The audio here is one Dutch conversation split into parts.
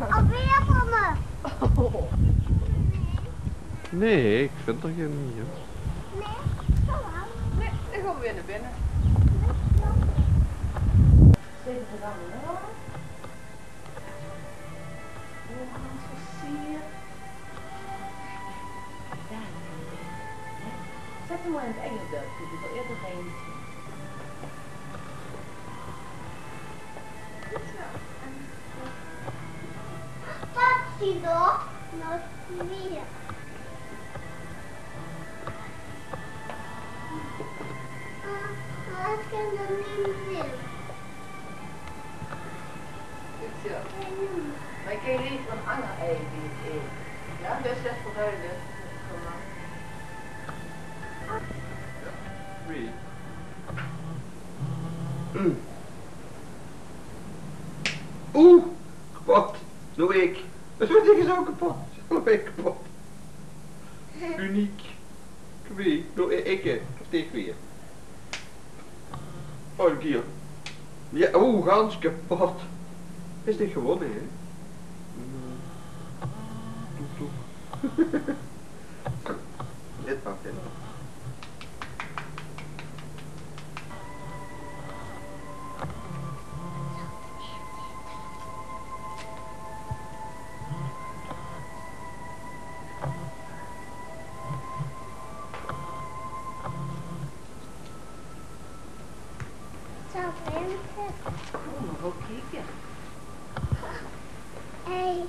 alweer van me. Oh. Nee, ik vind er geen hier. Nee, zo aan. Nee, dan gaan we weer naar binnen. We wat zie je? Daar. Zet hem maar in het Engels dat. Ik heb al eerder geen. Nog weer. Ah, niet meer. Goed zo. Maar even een ander ei die het eet. Ja, dus dat verhuilen. Kom is ook kapot. Ik kapot. Uniek. Wie? Nou ik, ik. Of ik weer. Oh, keer. Ja, oeh, gans kapot. Is dit gewonnen, hè? Toek, toek. Dit in. Zo, even. Oh, nog wel kijken. Ei. Ei.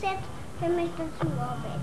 100% mais todos móveis.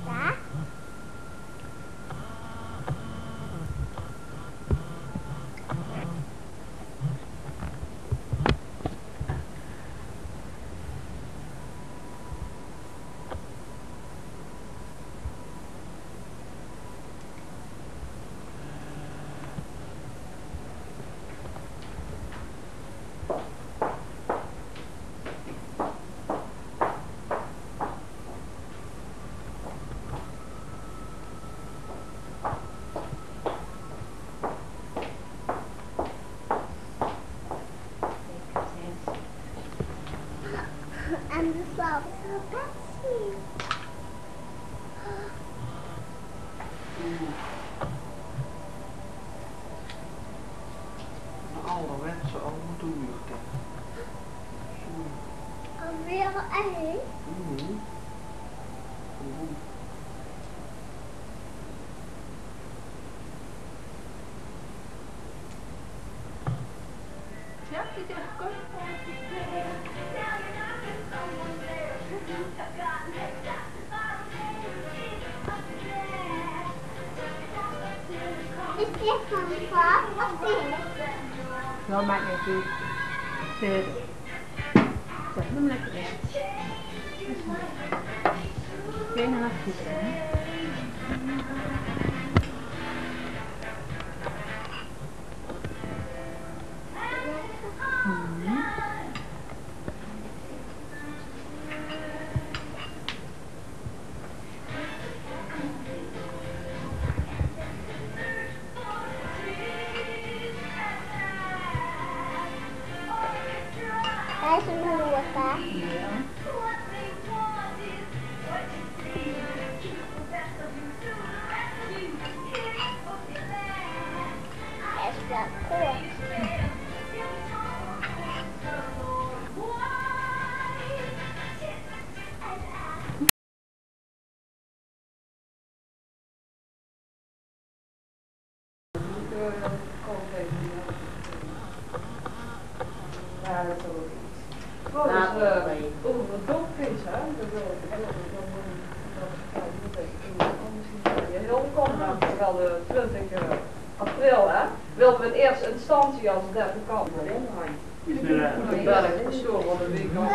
Ouderwetse oude toerte. Alweer ei. Mhm. Oeh. Is dit van pap of dit? Nou, maakt niet uit. Zet. Zet hem lekker in. Geen Ja, dat is ook iets. Oh, dus, uh, over het dopvis, hè? Dat wil ik. Dat moet dat heel dan wel de 20 april, hè? Wilden we in eerste instantie als het even kan. Persoon van de week We.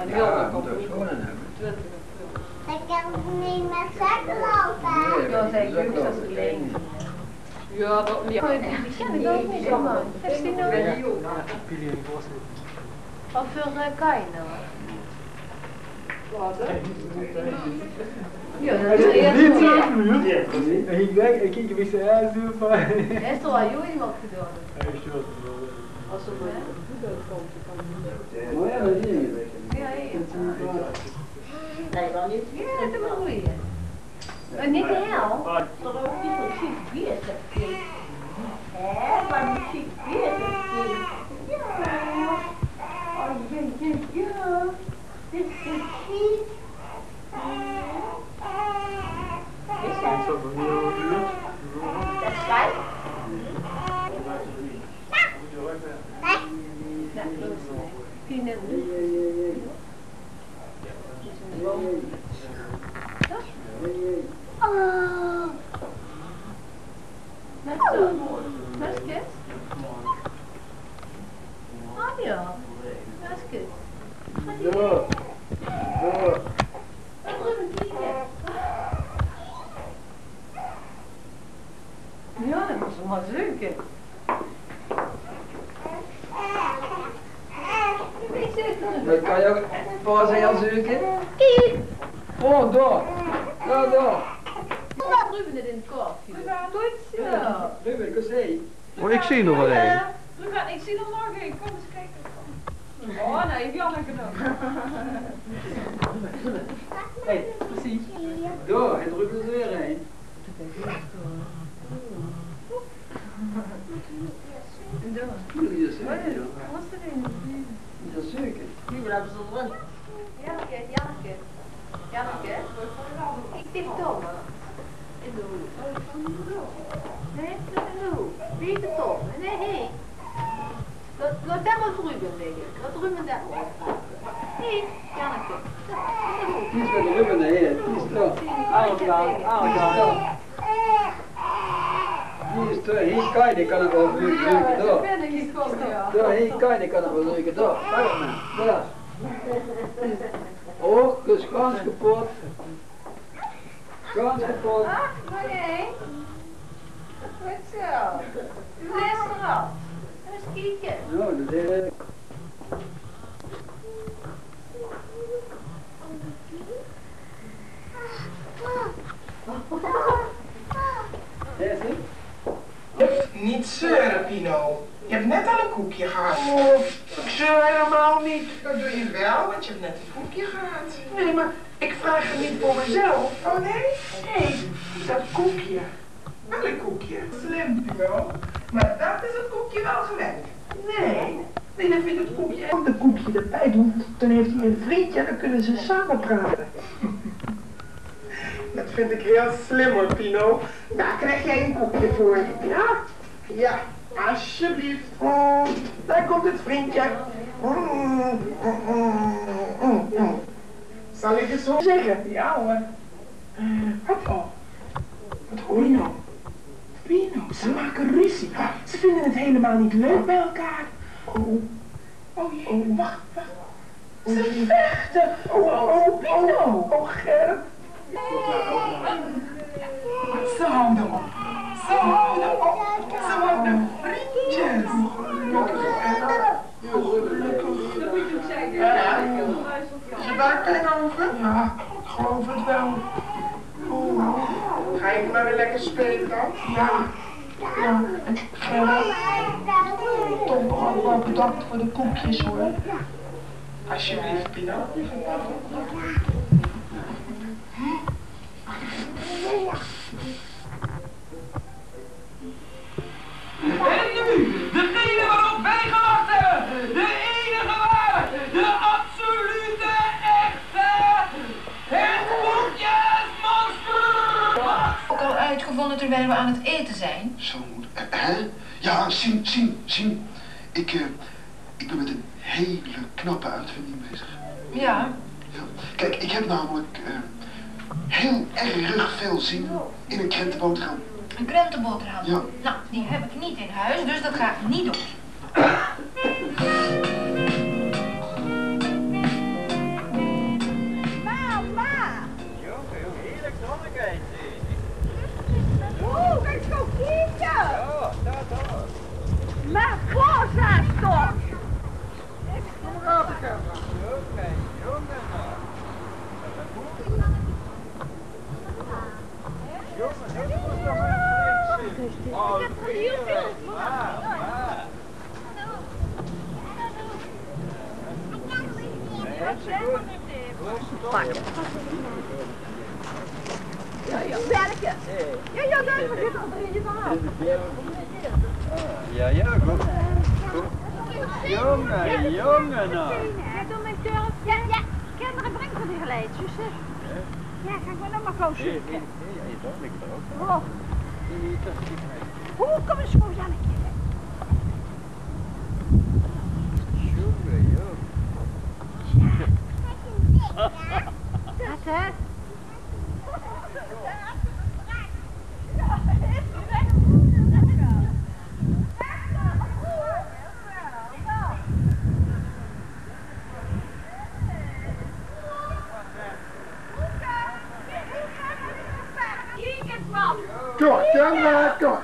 En heel erg dat op is een hebben. 20 april. Ik kan niet met zakken lopen. Ja, ik, jeugd als klein. Ja, dat ja. Die ken ik ook niet, man. Heeft die nou? Wat voor uh, kan je nou? Wat, hè? Ja, dat is de eerste keer. Ik denk, ik kijk een beetje uit zo van. Er is toch al jou iemand gedaan? Als er maar goed uitkomt, dan kan het niet. Maar ja, dat zie je. Ja, hier. Nee, dan niet. Ja, dat bedoel je. Maar niet de hel. Dat ook niet zo chic bezig is. Hè, maar niet chic bezig is. Ja. Oh, ja, ja, ja. Dit is chic. Is dat? Dat is fijn. Tien Oh. Met zo. Met kist. Oh ja. Met kist. Ja, dat was maar zoeken. Maar kan je ook voor zijn? Oh, door. Door, door. Ruben het in het korf. Goed zo. Ruben, ik zie. Oh, ik zie nog wel een. Ruben, ik zie nog een. Kom eens kijken. Oh nee, heb Janneke nog. Hé, precies. Door, en Ruben is er weer een. Moet je zoeken. Wat is er in? Ja, zoeken. Nu blijven ze erin. Janneke, Janneke. Janneke. Ik tip Tom. In de hoek. Nee, in de hoek. Wie de Tom? Nee, nee. Laat, laat daar Ruben liggen. Laat Ruben daar liggen. Nee, Janneke. Die is Ruben hier. Die is door. Aangaan, aangaan. Die is door. Hier kan je, kan het wel ik gekomen, ja. Hier kan je, kan het wel het. Daar. Oh, is gans kapot. Gans kapot. Nee. Goed zo. U leest eraf. Eens kijken. Nou, dat is het? Niet zeuren, Pino. Je hebt net al een koekje gehad. Oh, ik zeur helemaal niet. Dat doe je wel, want je hebt net een koekje gehad. Nee, maar ik vraag het niet voor mezelf. Oh nee? Nee, dat koekje. Welk koekje? Slim, Pino. Maar dat is het koekje wel gewend. Nee, nee, dan vindt het koekje ook een koekje erbij doen. Dan heeft hij een vriendje en dan kunnen ze samen praten. Dat vind ik heel slim hoor, Pino. Daar krijg jij een koekje voor. Ja? Ja, alsjeblieft. Mm, daar komt het vriendje. Mm, mm. Zal ik het zo zeggen? Ja hoor. Eh, wat oh? Wat hoor je nou? Pino, ze maken ruzie. Ze vinden het helemaal niet leuk bij elkaar. Oh, oh jee, wacht, wacht. Ze vechten. Oh, oh, oh, Pino. Oh, Gerrit. Ze houden op. Ze houden op. Ze worden vriendjes. Ja, is je daar tegenover? Ja, ik geloof het wel. Ga ik maar weer lekker spelen dan? Ja. Ja, en verder toch nog ook wel bedankt voor de koekjes hoor. Alsjeblieft, Pino. En terwijl we aan het eten zijn. Zo moet. eh, Hè? Ja, Sien, Sien, Sien. Ik, eh, ik ben met een hele knappe uitvinding bezig. Ja. Ja. Kijk, ik heb namelijk eh, heel erg veel zin in een krentenboterham. Een krentenboterham. Ja. Nou, die heb ik niet in huis, dus dat ga ik niet doen. Mama! Oeh, kijk zo kijken! Maar Rosa toch! Ik ga Werken! Ja, ja, daar zit al drie van. Ja, ja, goed. Jongen, jongen nou. Ja, doe mijn turf. Ja, ja. Kinderen brengen die geleid, zussen. Ja, ga ik maar nog maar gauw zoeken. Oh. Hoe kom eens gewoon aan keer? Wat hè? Kom, kom maar, kom.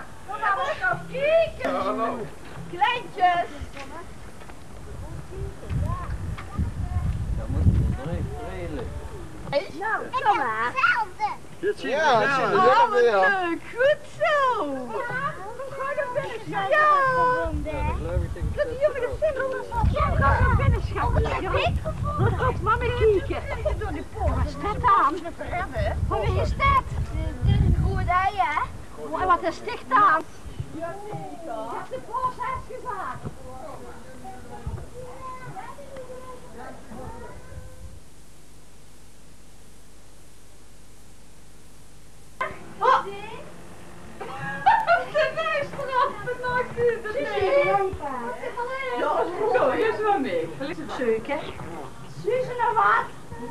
Kleintjes! Nou, kom maar. Ja, Oh, wat leuk. Goed zo. Ga naar binnen, schat. Ja. Dat die jongen de vinger Ga naar binnen, schat. Wat gaat mama kijken? Wat is dat aan? Wat is dat? Dit is een ei, hè? Wat is dit aan? Ja, de gezegd. Oh! Wijstraf, vannacht de Ja, Zo, hier is wel mee. Zeker. Suze nog wat?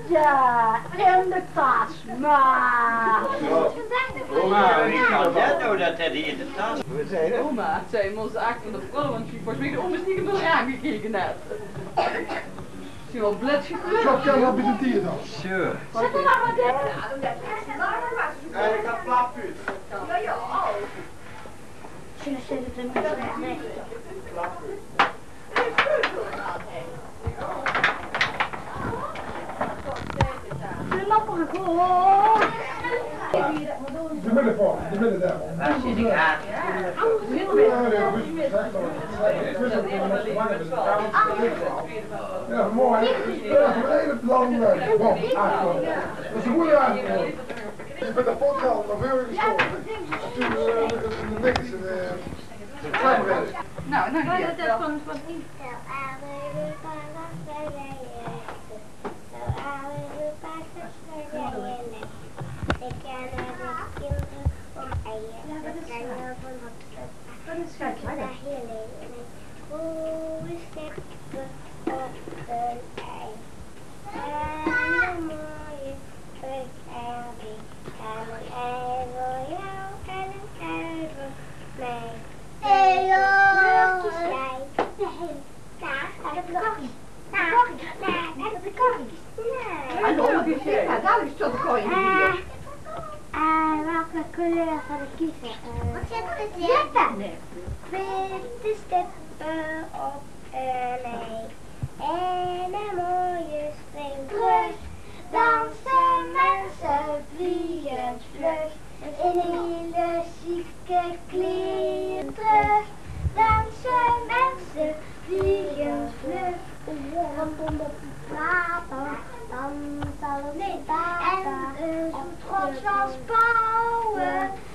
Ja, in de tas, maar. Oma, wie kan dat nou dat hij in de tas... Oma, zei hem onze act van de vrouw, want die volgens mij de oma stiekem door aangekeken net. Is hij wel blad gegroeid? Zo, kan dat met een tier dan. Zo. Zet er maar wat in. Ja, ik ga plappuut. Zullen De midden voor, de midden daar. Waar zit ik aan? Ja, mooi. Dat is een hele plan. Bon, aankomen. Dat is een goede aankomen. Ik ben de podcast naar voren geschoten. Toen eh, niks in de kamer. Nou, nou hier. Hoe stippen op een ei. En een mooie vertelling. En een ei voor jou en een ei voor mij. Vruchtjes jij. Nee, daar, daar heb ik korrie. Daar, daar, daar heb ik korrie. Nee. En nog een keer. Ja, daar is toch een Eh, eh, kleur zal ik kiezen? Wat zit er Witte. Witte stippen op een ei. En een mooie springvlucht. Dansen mensen vliegen vlug. in hele zieke kleren terug. Dansen mensen, vliegen vlug. En zo trots als pauwen dansen